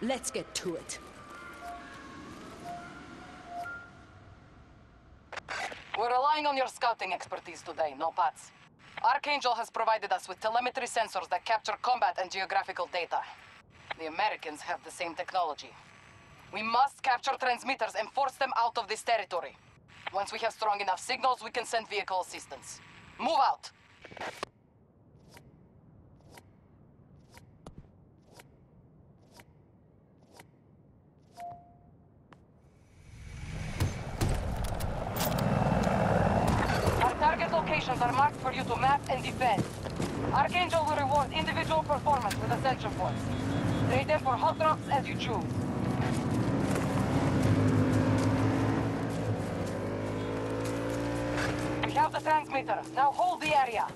Let's get to it. We're relying on your scouting expertise today, no Pats. Arkangel has provided us with telemetry sensors that capture combat and geographical data. The Americans have the same technology. We must capture transmitters and force them out of this territory. Once we have strong enough signals, we can send vehicle assistance. Move out! Our are marked for you to map and defend. Arkangel will reward individual performance with ascension points. Trade them for hot drops as you choose. We have the transmitter. Now hold the area.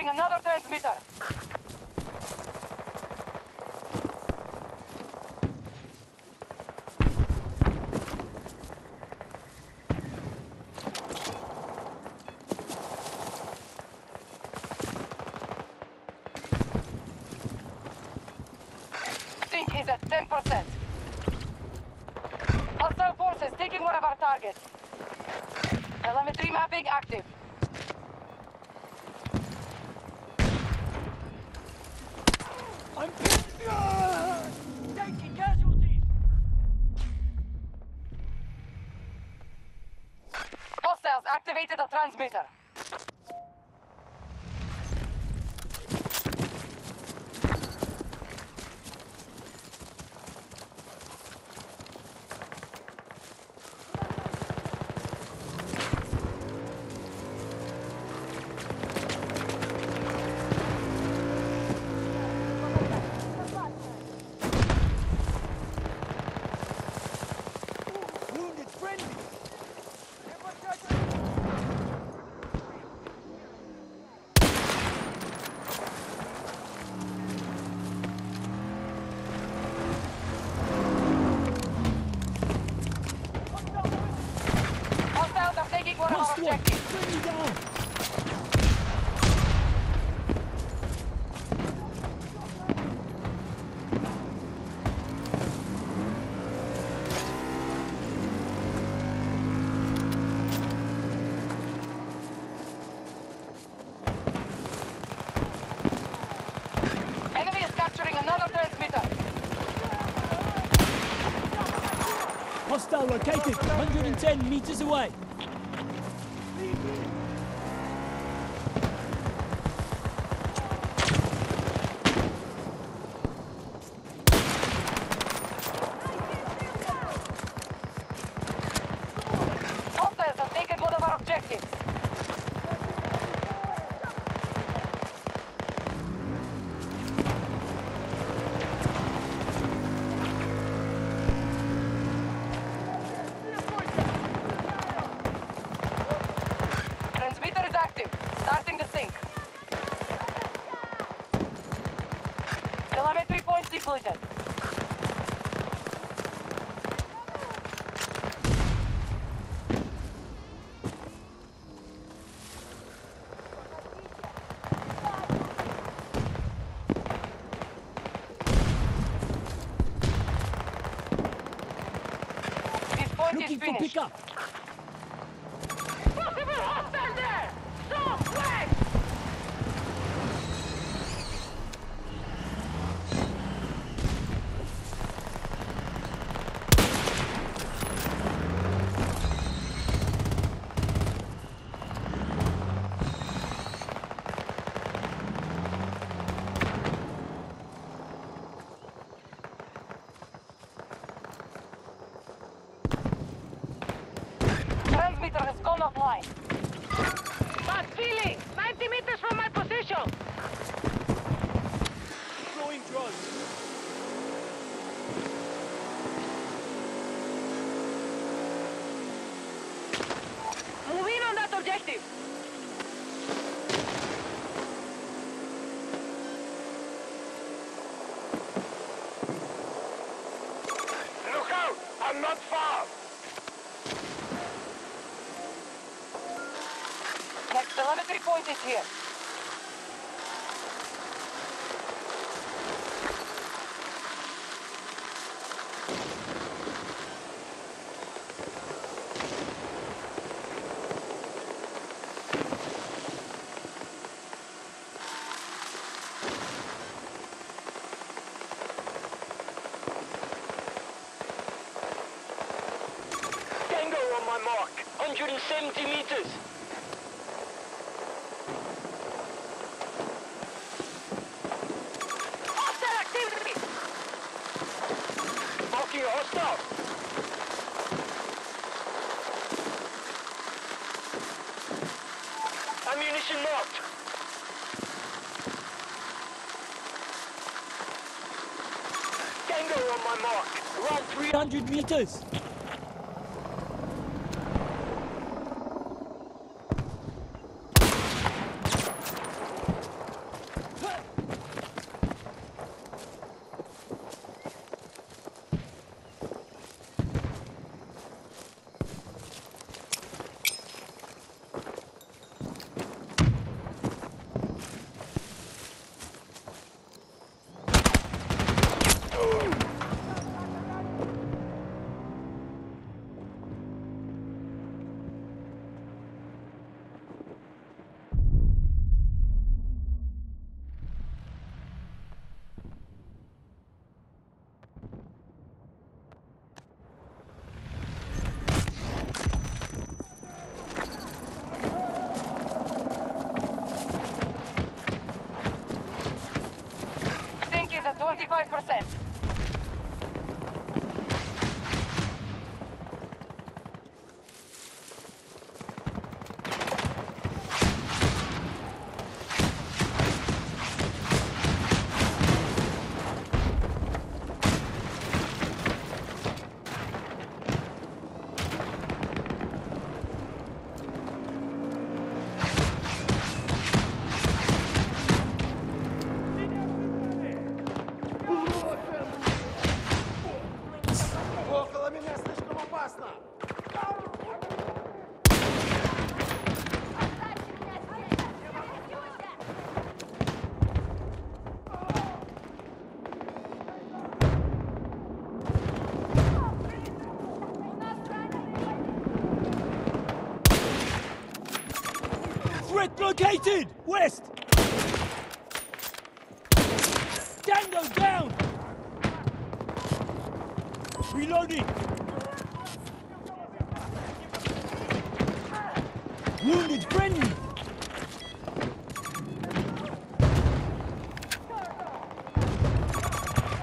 Capturing another transmitter. Hostiles activated the transmitter. Wounded friendly. Hostiles are taking one of our Lost one. objectives. Friendly down. Enemy is capturing another transmitter. Hostile located. 110 meters away. Telemetry points depleted. This point Looking for pickup. Line. Bad feeling! 90 meters from my position! Throwing drones. Move in on that objective! Telemetry point is here. Tango on my mark. 170 meters. 100 meters. 25%. Located! West! Tango down! Reloading! Wounded friendly!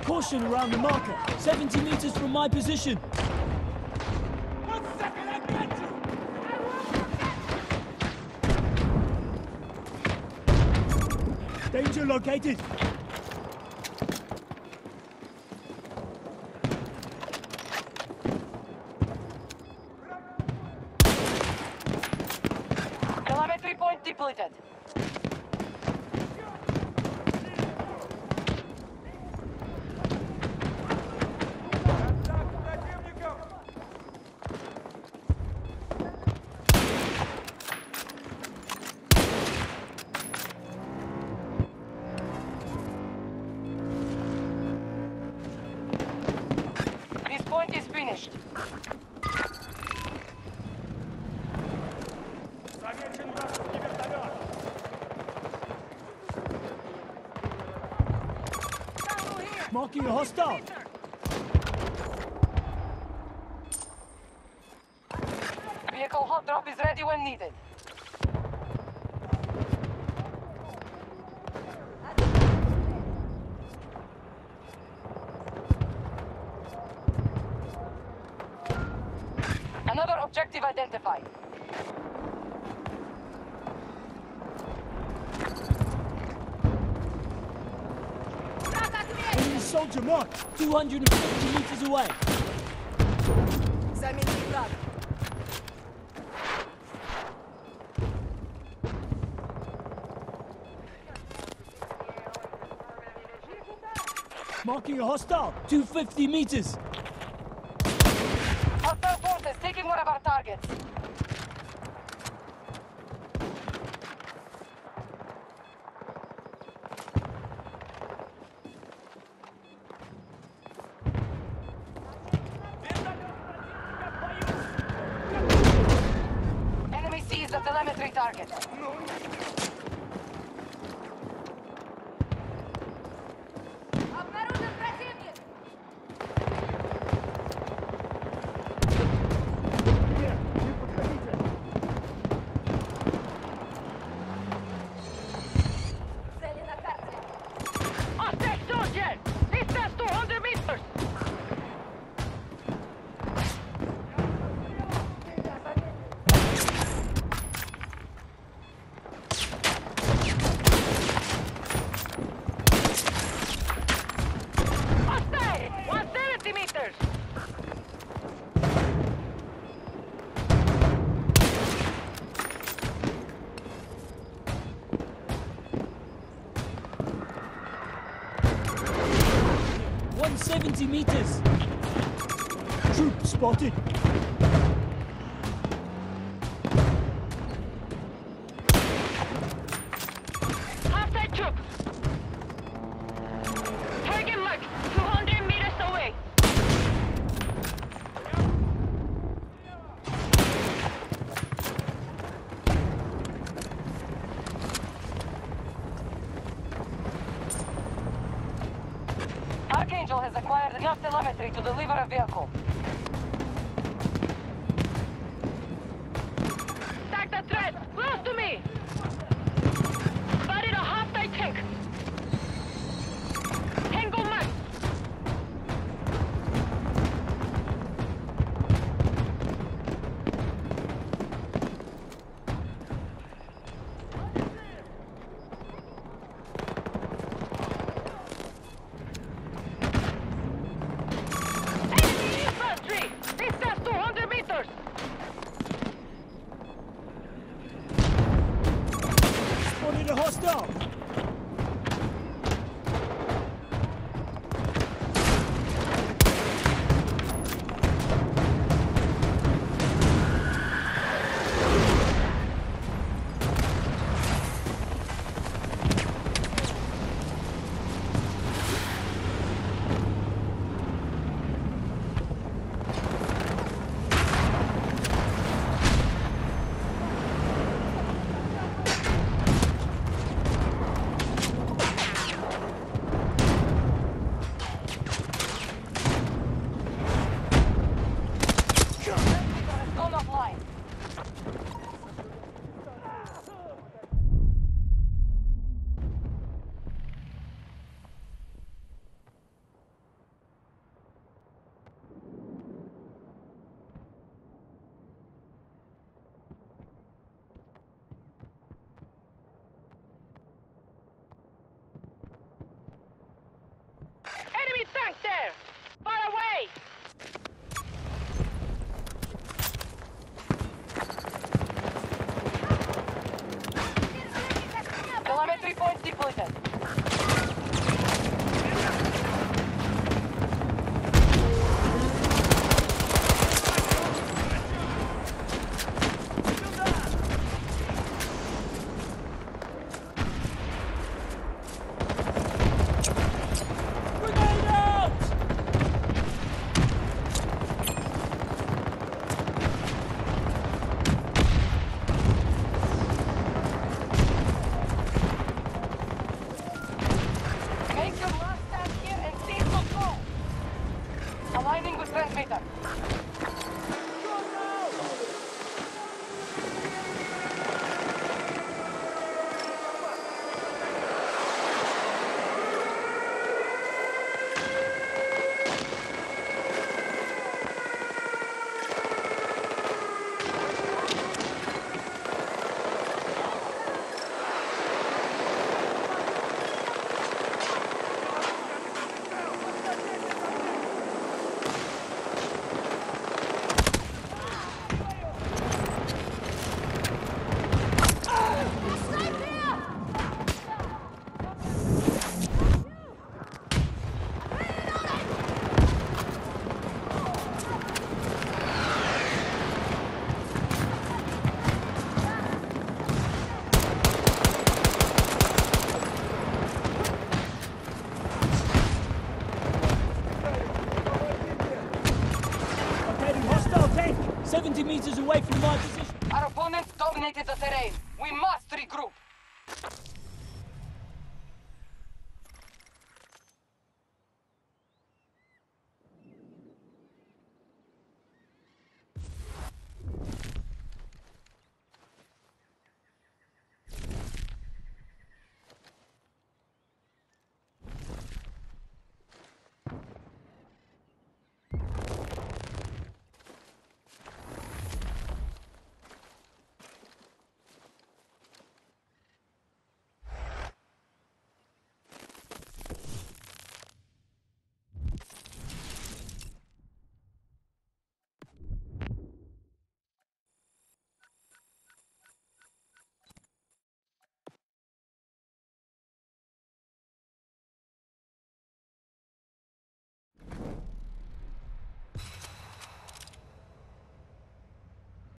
Caution around the marker, 70 meters from my position. Danger located. A hostile. Vehicle hot drop is ready when needed. Another objective identified. soldier mark, 250 meters away. Заметили враг. Marking a hostile, 250 meters. Spotted. Hostile troop! Target mark 200 meters away! Arkangel has acquired enough telemetry to deliver a vehicle. Tank there! Far away! Telemetry point depleted. Feita. 70 meters away from my position. Our opponents dominated the terrain. We must regroup.